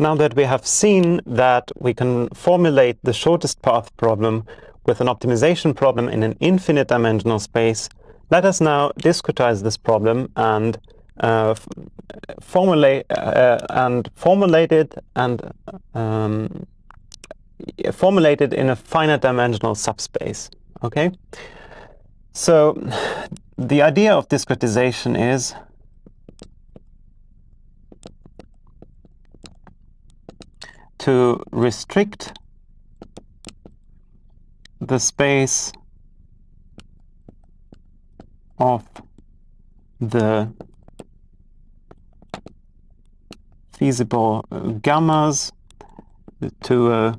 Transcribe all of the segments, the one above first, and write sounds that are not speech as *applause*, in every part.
Now that we have seen that we can formulate the shortest path problem with an optimization problem in an infinite dimensional space, let us now discretize this problem and uh, formulate uh, and formulate it and um, formulate it in a finite dimensional subspace. Okay, so the idea of discretization is to restrict the space of the feasible gammas to a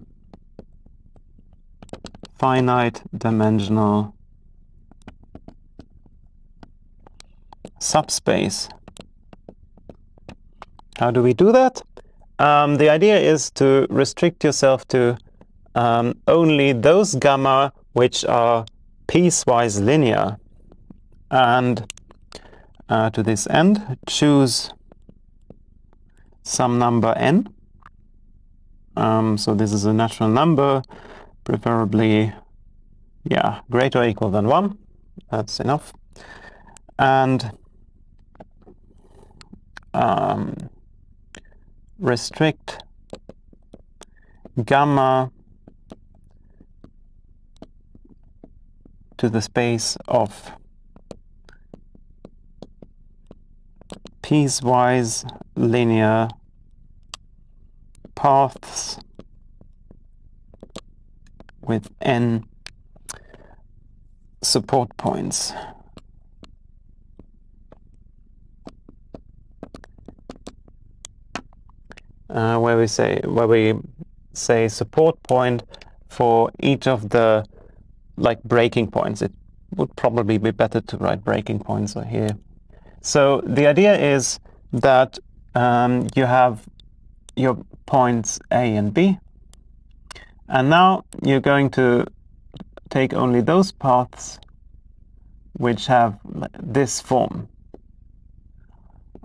finite dimensional subspace. How do we do that? Um, the idea is to restrict yourself to um, only those gamma which are piecewise linear. And uh, to this end, choose some number n. Um, so this is a natural number, preferably, yeah, greater or equal than 1. That's enough. And um, restrict gamma to the space of piecewise linear paths with n support points. Uh, where we say where we say support point for each of the like breaking points. It would probably be better to write breaking points here. So the idea is that um, you have your points A and B. And now you're going to take only those paths which have this form.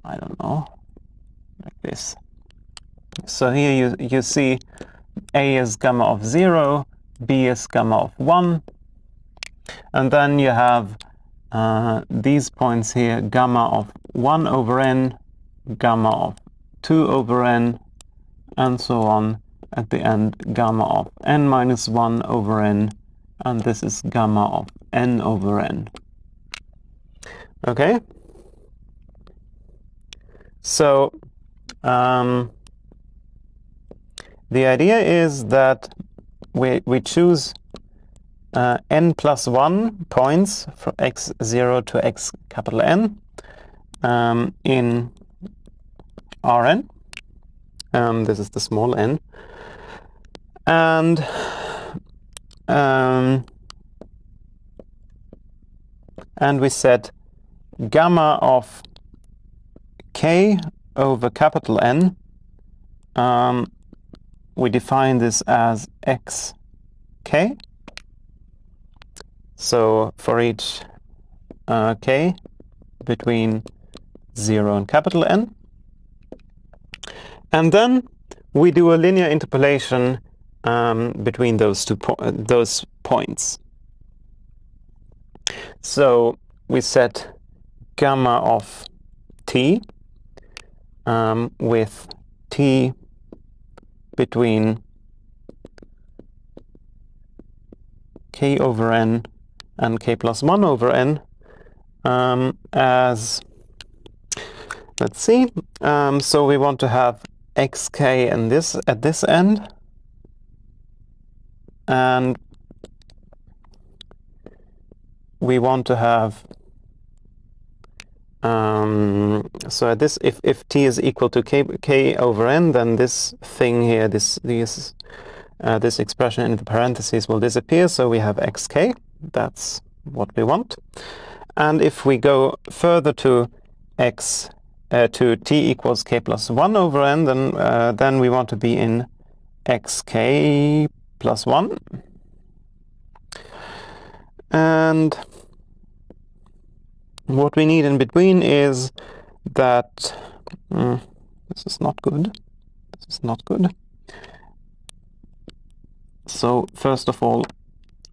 I don't know, like this. So here you, you see A is gamma of 0, B is gamma of 1, and then you have uh, these points here, gamma of 1 over n, gamma of 2 over n, and so on. At the end, gamma of n minus 1 over n, and this is gamma of n over n. Okay? So, um, the idea is that we, we choose uh, n plus 1 points from x0 to x capital N um, in Rn. Um, this is the small n. And um, and we set gamma of k over capital N. Um, we define this as xk. So for each uh, k between 0 and capital N. And then we do a linear interpolation um, between those two po those points. So we set gamma of t um, with t between k over n and k plus 1 over n um, as, let's see, um, so we want to have xk and this at this end, and we want to have um, so at this if if t is equal to k k over n, then this thing here, this this uh, this expression in the parentheses will disappear. So we have xk. That's what we want. And if we go further to x uh, to t equals k plus 1 over n, then, uh, then we want to be in xk plus 1. And what we need in between is that mm, this is not good. It's not good. So first of all,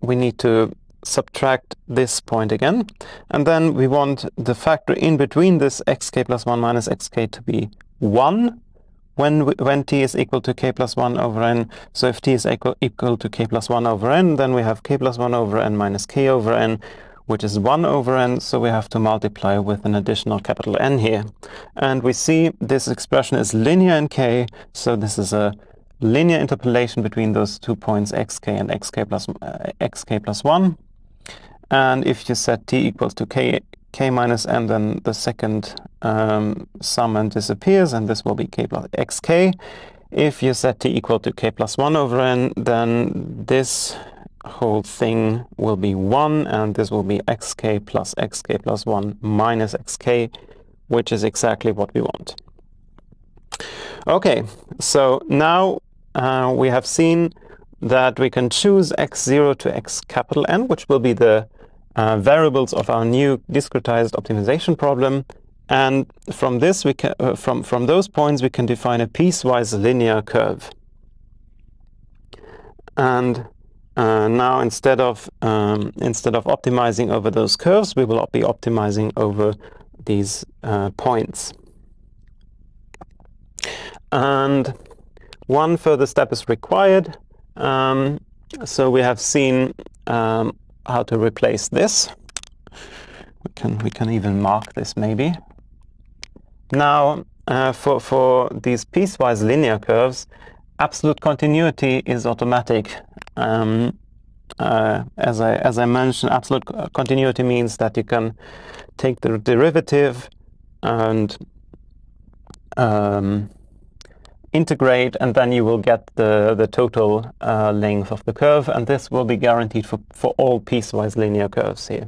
we need to subtract this point again. And then we want the factor in between this xk plus 1 minus xk to be 1 when, when t is equal to k plus 1 over n. So if t is equal, equal to k plus 1 over n, then we have k plus 1 over n minus k over n, which is 1 over n, so we have to multiply with an additional capital N here. And we see this expression is linear in k, so this is a linear interpolation between those two points xk and xk plus, uh, xk plus 1. And if you set t equals to k, k minus n, then the second um, summand disappears, and this will be k plus xk. If you set t equal to k plus 1 over n, then this whole thing will be 1, and this will be xk plus xk plus 1 minus xk, which is exactly what we want. Okay, so now uh, we have seen that we can choose x0 to x capital N, which will be the uh, variables of our new discretized optimization problem. And from this, we can, uh, from, from those points, we can define a piecewise linear curve. And uh, now instead of um, instead of optimizing over those curves, we will be optimizing over these uh, points. And one further step is required. Um, so we have seen um, how to replace this. We can we can even mark this maybe. Now uh, for for these piecewise linear curves, absolute continuity is automatic. Um, uh, as I as I mentioned, absolute continuity means that you can take the derivative and um, integrate, and then you will get the the total uh, length of the curve, and this will be guaranteed for for all piecewise linear curves here.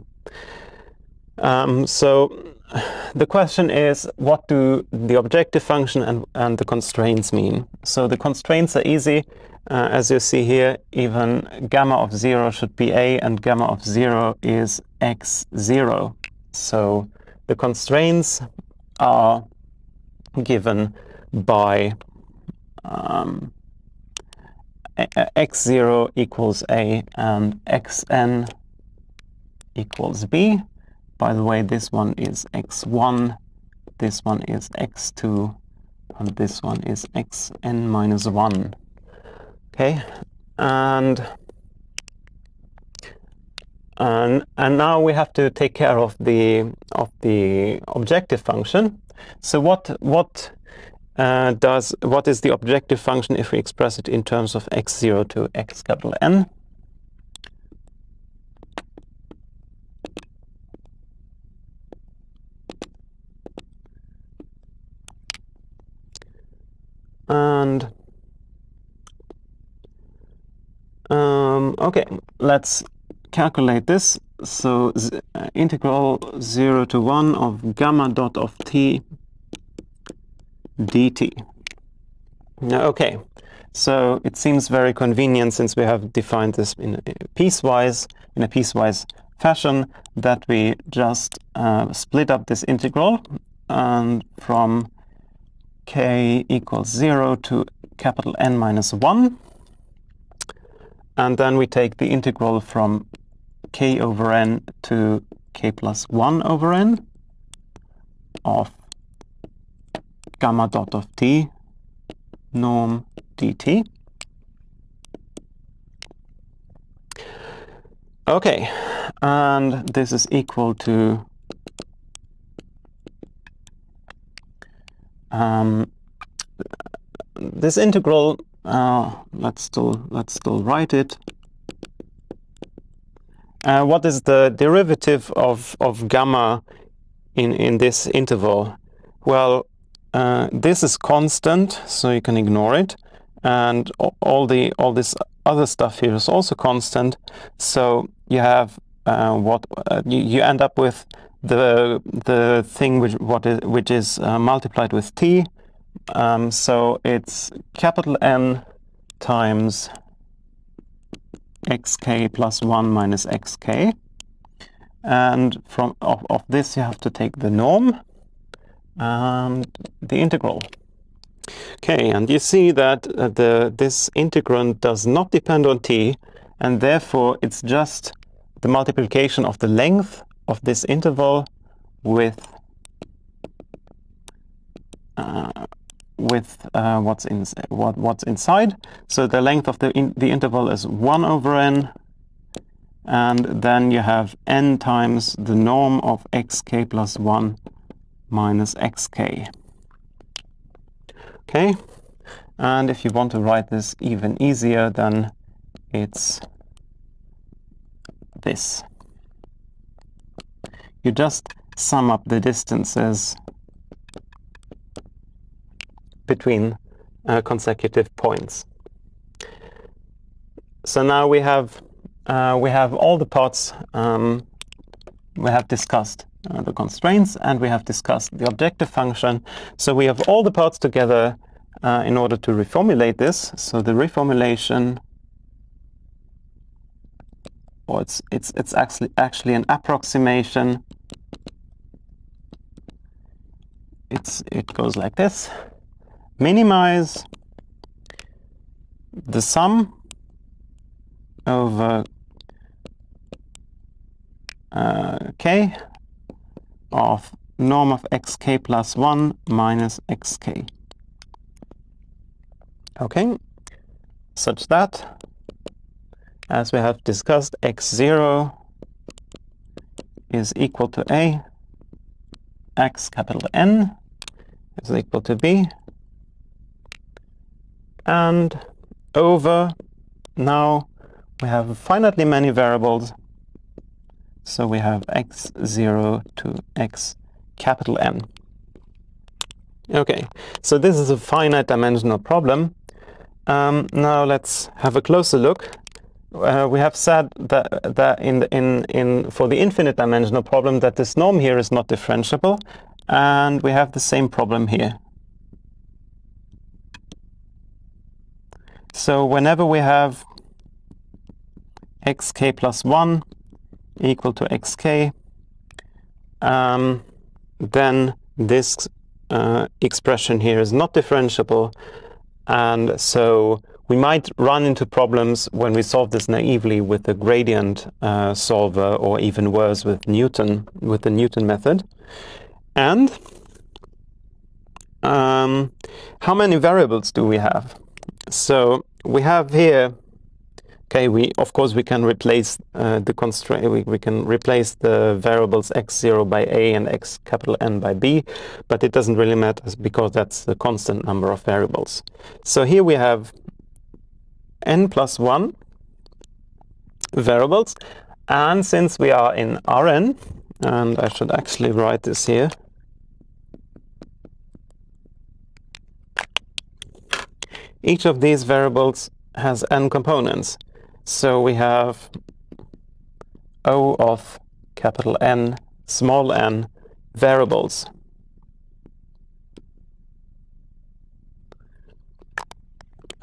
Um, so *sighs* the question is, what do the objective function and, and the constraints mean? So the constraints are easy. Uh, as you see here, even gamma of 0 should be a, and gamma of 0 is x0. So the constraints are given by um, x0 equals a and xn equals b. By the way, this one is x1, this one is x2, and this one is xn minus 1. Okay, and, and and now we have to take care of the of the objective function. So what what uh, does what is the objective function if we express it in terms of x0 to x capital N? And um, okay, let's calculate this. So uh, integral 0 to 1 of gamma dot of t dt. Okay, so it seems very convenient since we have defined this in a piecewise, in a piecewise fashion that we just uh, split up this integral and from k equals 0 to capital N minus 1. And then we take the integral from k over n to k plus 1 over n of gamma dot of t norm dt. Okay, and this is equal to um, this integral. Uh, let's still let's still write it. Uh, what is the derivative of of gamma in in this interval? Well, uh, this is constant, so you can ignore it, and all the all this other stuff here is also constant. So you have uh, what uh, you, you end up with the the thing which what is which is uh, multiplied with t. Um, so it's capital N times xk plus 1 minus xk. And from of, of this you have to take the norm and the integral. Okay, and you see that uh, the this integrand does not depend on t, and therefore it's just the multiplication of the length of this interval with uh, with uh, what's in what what's inside. So the length of the in, the interval is one over n, and then you have n times the norm of xk plus one minus xk. Okay, and if you want to write this even easier, then it's this. You just sum up the distances between uh, consecutive points. So now we have uh, we have all the parts um, we have discussed uh, the constraints and we have discussed the objective function. So we have all the parts together uh, in order to reformulate this. So the reformulation, or it's it's it's actually actually an approximation. It's it goes like this: minimize the sum over uh, k of norm of xk plus 1 minus xk. Okay, such that, as we have discussed, x0 is equal to a, x capital N is equal to b, and over, now we have finitely many variables, so we have x0 to x capital N. Okay, so this is a finite dimensional problem. Um, now let's have a closer look. Uh, we have said that, that in, in, in, for the infinite dimensional problem that this norm here is not differentiable, and we have the same problem here. So whenever we have xk plus 1 equal to xk, um, then this uh, expression here is not differentiable, and so we might run into problems when we solve this naively with the gradient uh, solver or even worse with Newton, with the Newton method. And um, how many variables do we have? So we have here Okay, we of course we can replace uh, the constraint. We, we can replace the variables x0 by a and x capital N by b, but it doesn't really matter because that's the constant number of variables. So here we have n plus one variables, and since we are in Rn, and I should actually write this here. Each of these variables has n components. So we have O of capital N, small n variables.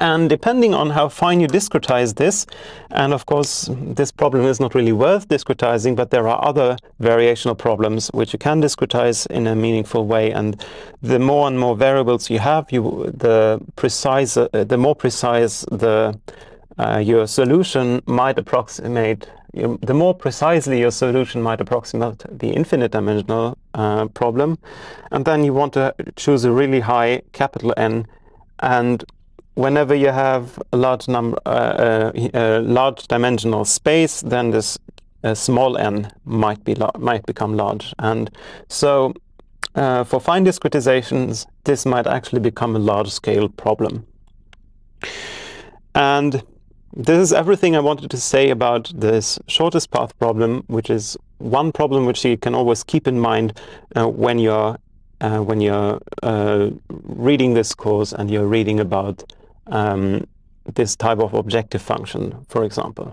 And depending on how fine you discretize this, and of course this problem is not really worth discretizing, but there are other variational problems which you can discretize in a meaningful way. And the more and more variables you have, you the precise, uh, the more precise the uh, your solution might approximate, the more precisely your solution might approximate the infinite dimensional uh, problem. And then you want to choose a really high capital N. And whenever you have a large number, uh, uh large dimensional space, then this small n might be might become large. And so uh, for fine discretizations, this might actually become a large-scale problem. And this is everything I wanted to say about this shortest path problem, which is one problem which you can always keep in mind uh, when you're uh, when you're uh, reading this course and you're reading about um, this type of objective function, for example.